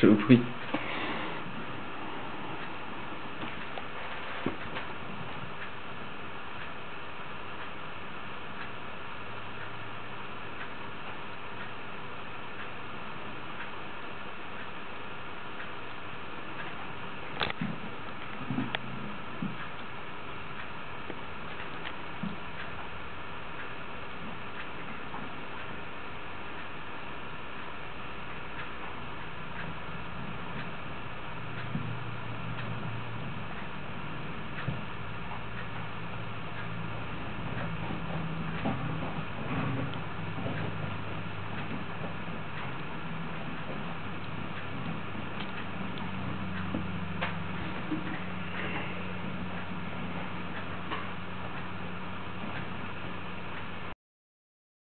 Je vous prie.